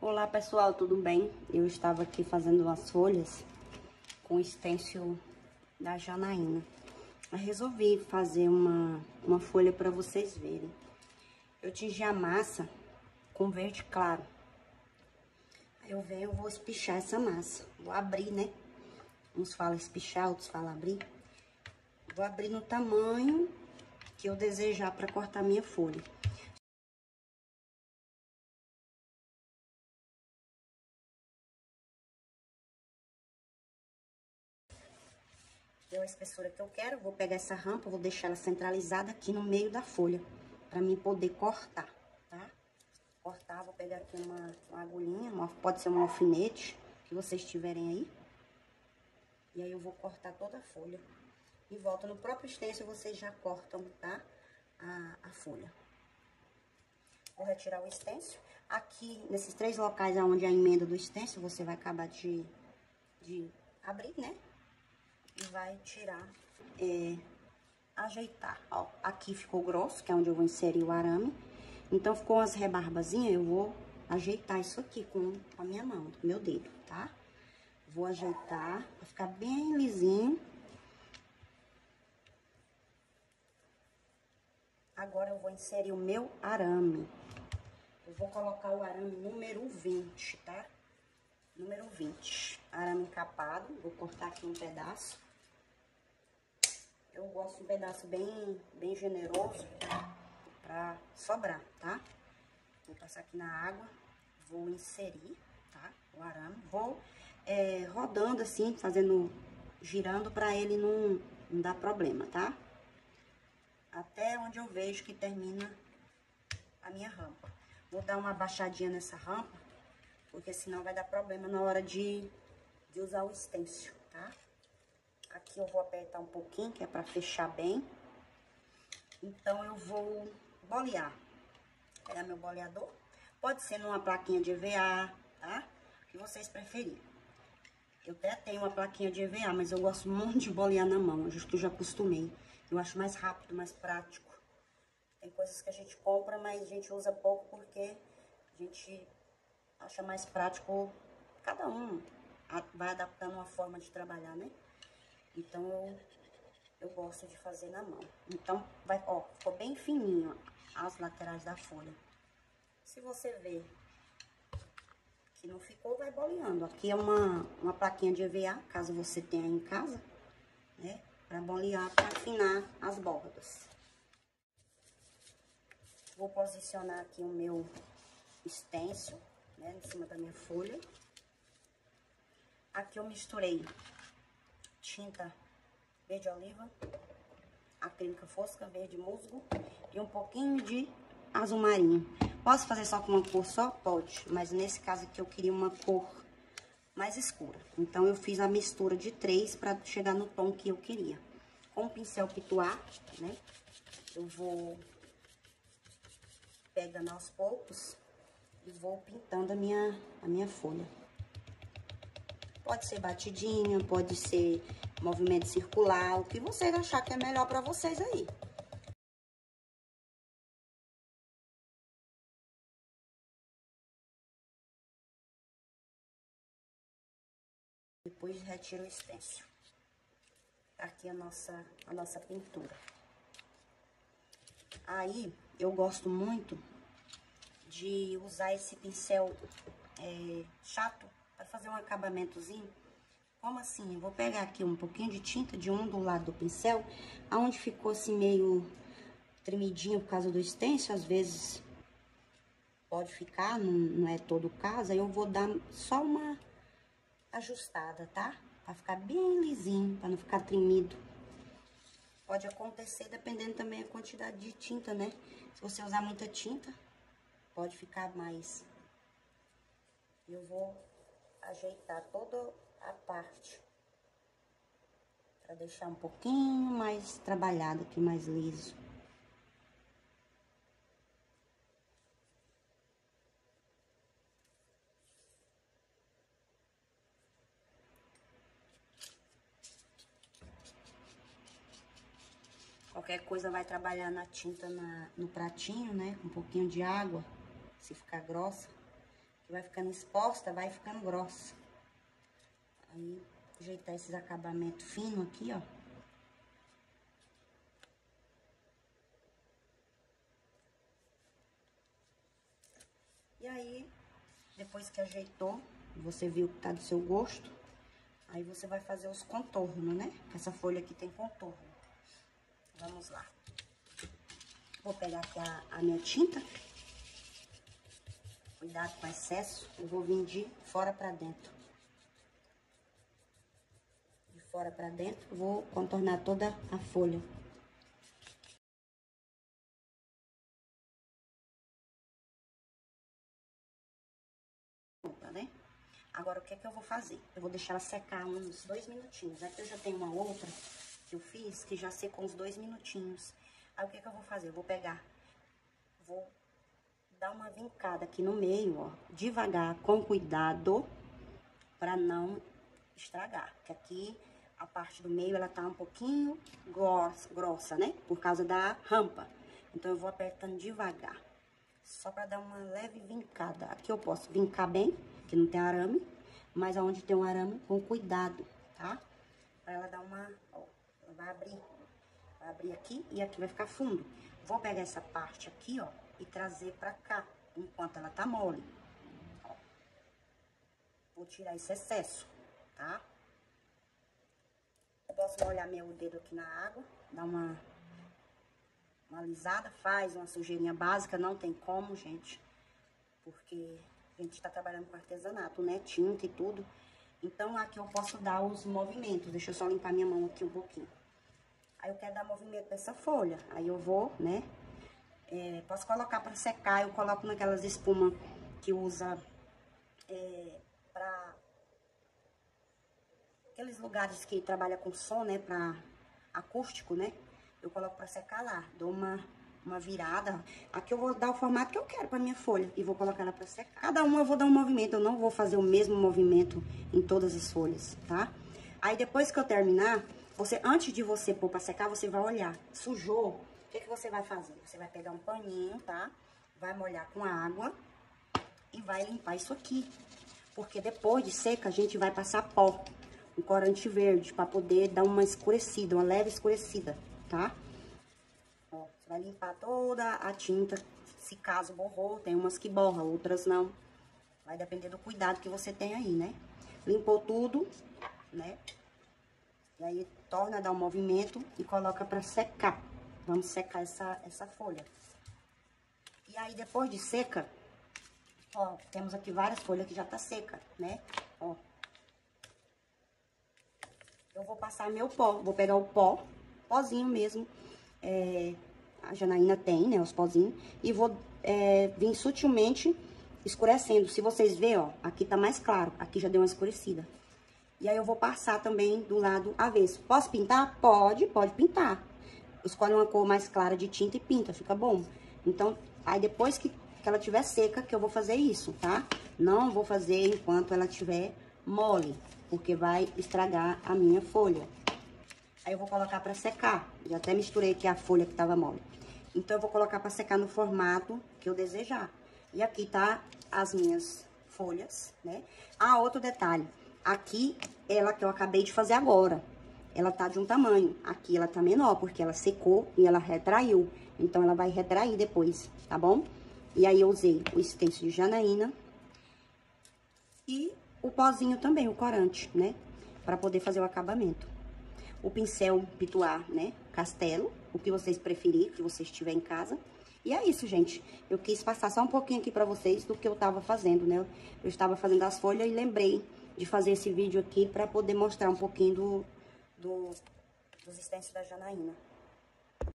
Olá pessoal, tudo bem? Eu estava aqui fazendo umas folhas com stencil da Janaína. Eu resolvi fazer uma, uma folha para vocês verem. Eu tingi a massa com verde claro. Eu venho, vou espichar essa massa. Vou abrir, né? Uns falam espichar, outros falam abrir. Vou abrir no tamanho que eu desejar para cortar minha folha. Deu a espessura que eu quero, vou pegar essa rampa, vou deixar ela centralizada aqui no meio da folha, pra mim poder cortar, tá? Cortar, vou pegar aqui uma, uma agulhinha, uma, pode ser um alfinete, que vocês tiverem aí. E aí eu vou cortar toda a folha. E volta no próprio stencil, vocês já cortam, tá? A, a folha. Vou retirar o stencil. Aqui, nesses três locais onde a emenda do stencil, você vai acabar de, de abrir, né? E vai tirar, ajeitar. Ó, aqui ficou grosso, que é onde eu vou inserir o arame. Então, ficou umas rebarbazinhas, eu vou ajeitar isso aqui com a minha mão, com meu dedo, tá? Vou ajeitar pra ficar bem lisinho. Agora, eu vou inserir o meu arame. Eu vou colocar o arame número 20, tá? Número 20. Arame encapado. Vou cortar aqui um pedaço. Eu gosto de um pedaço bem, bem generoso pra sobrar, tá? Vou passar aqui na água, vou inserir, tá? O arame. Vou é, rodando assim, fazendo, girando pra ele não, não dar problema, tá? Até onde eu vejo que termina a minha rampa. Vou dar uma baixadinha nessa rampa, porque senão vai dar problema na hora de, de usar o stencil, tá? Aqui eu vou apertar um pouquinho, que é pra fechar bem. Então, eu vou bolear. Pegar meu boleador. Pode ser numa plaquinha de EVA, tá? O que vocês preferirem. Eu até tenho uma plaquinha de EVA, mas eu gosto muito de bolear na mão. Eu que eu já acostumei. Eu acho mais rápido, mais prático. Tem coisas que a gente compra, mas a gente usa pouco porque a gente acha mais prático. Cada um vai adaptando uma forma de trabalhar, né? Então, eu, eu gosto de fazer na mão. Então, vai, ó, ficou bem fininho as laterais da folha. Se você ver que não ficou, vai boleando. Aqui é uma, uma plaquinha de EVA, caso você tenha em casa, né? Pra bolear, pra afinar as bordas. Vou posicionar aqui o meu stencil, né? Em cima da minha folha. Aqui eu misturei tinta verde oliva, acrílica fosca, verde musgo e um pouquinho de azul marinho. Posso fazer só com uma cor só? Pode, mas nesse caso aqui eu queria uma cor mais escura. Então, eu fiz a mistura de três para chegar no tom que eu queria. Com o pincel pituá, né, eu vou pegando aos poucos e vou pintando a minha, a minha folha. Pode ser batidinha, pode ser movimento circular, o que vocês achar que é melhor para vocês aí. Depois retiro o stencil. Tá aqui a nossa, a nossa pintura. Aí, eu gosto muito de usar esse pincel é, chato para fazer um acabamentozinho. Como assim? Eu vou pegar aqui um pouquinho de tinta de um do lado do pincel, aonde ficou assim meio tremidinho por causa do stencil, às vezes pode ficar, não, não é todo o caso, aí eu vou dar só uma ajustada, tá? Pra ficar bem lisinho, pra não ficar tremido. Pode acontecer dependendo também da quantidade de tinta, né? Se você usar muita tinta, pode ficar mais. Eu vou ajeitar toda a parte para deixar um pouquinho mais trabalhado aqui, mais liso. Qualquer coisa vai trabalhar na tinta na, no pratinho, né? Um pouquinho de água, se ficar grossa vai ficando exposta, vai ficando grossa. Aí, ajeitar esses acabamentos finos aqui, ó. E aí, depois que ajeitou, você viu que tá do seu gosto, aí você vai fazer os contornos, né? Essa folha aqui tem contorno. Vamos lá. Vou pegar aqui a, a minha tinta. Cuidado com excesso, eu vou vir de fora pra dentro. De fora pra dentro, vou contornar toda a folha. Né? Agora, o que é que eu vou fazer? Eu vou deixar ela secar uns dois minutinhos. Aqui eu já tenho uma outra que eu fiz, que já secou uns dois minutinhos. Aí, o que é que eu vou fazer? Eu vou pegar, vou dar uma vincada aqui no meio, ó, devagar, com cuidado, para não estragar. Que aqui a parte do meio ela tá um pouquinho grossa, né? Por causa da rampa. Então eu vou apertando devagar. Só para dar uma leve vincada. Aqui eu posso vincar bem, que não tem arame, mas aonde tem um arame, com cuidado, tá? Pra ela dar uma, ó, ela vai abrir. Vai abrir aqui e aqui vai ficar fundo. Vou pegar essa parte aqui, ó, e trazer pra cá, enquanto ela tá mole. Ó. Vou tirar esse excesso, tá? Posso molhar meu dedo aqui na água, dar uma, uma alisada, faz uma sujeirinha básica, não tem como, gente, porque a gente tá trabalhando com artesanato, né, tinta e tudo. Então, aqui eu posso dar os movimentos, deixa eu só limpar minha mão aqui um pouquinho. Aí eu quero dar movimento nessa folha, aí eu vou, né, é, posso colocar para secar, eu coloco naquelas espumas que usa é, para aqueles lugares que trabalha com som, né, para acústico, né? Eu coloco para secar lá, dou uma uma virada. Aqui eu vou dar o formato que eu quero para minha folha e vou colocar ela para secar. Cada uma eu vou dar um movimento, eu não vou fazer o mesmo movimento em todas as folhas, tá? Aí depois que eu terminar, você antes de você pôr para secar, você vai olhar. Sujou, o que, que você vai fazer? Você vai pegar um paninho, tá? Vai molhar com água e vai limpar isso aqui. Porque depois de seca, a gente vai passar pó, um corante verde, pra poder dar uma escurecida, uma leve escurecida, tá? Ó, você vai limpar toda a tinta, se caso borrou, tem umas que borram, outras não. Vai depender do cuidado que você tem aí, né? Limpou tudo, né? E aí, torna a dar um movimento e coloca pra secar. Vamos secar essa, essa folha. E aí, depois de seca, ó, temos aqui várias folhas que já tá seca, né? Ó. Eu vou passar meu pó, vou pegar o pó, pozinho mesmo, é, a Janaína tem, né, os pozinhos, e vou é, vir sutilmente escurecendo. Se vocês verem, ó, aqui tá mais claro, aqui já deu uma escurecida. E aí eu vou passar também do lado avesso. Posso pintar? Pode, pode pintar escolhe uma cor mais clara de tinta e pinta, fica bom. Então, aí depois que, que ela tiver seca, que eu vou fazer isso, tá? Não vou fazer enquanto ela tiver mole, porque vai estragar a minha folha. Aí eu vou colocar pra secar. Já até misturei aqui a folha que tava mole. Então, eu vou colocar pra secar no formato que eu desejar. E aqui tá as minhas folhas, né? Ah, outro detalhe. Aqui, ela que eu acabei de fazer agora ela tá de um tamanho. Aqui ela tá menor, porque ela secou e ela retraiu. Então, ela vai retrair depois, tá bom? E aí, eu usei o extenso de Janaína e o pozinho também, o corante, né? Pra poder fazer o acabamento. O pincel pituar, né? Castelo, o que vocês preferirem, que vocês tiver em casa. E é isso, gente. Eu quis passar só um pouquinho aqui pra vocês do que eu tava fazendo, né? Eu estava fazendo as folhas e lembrei de fazer esse vídeo aqui pra poder mostrar um pouquinho do, do, dos extensos da Janaína.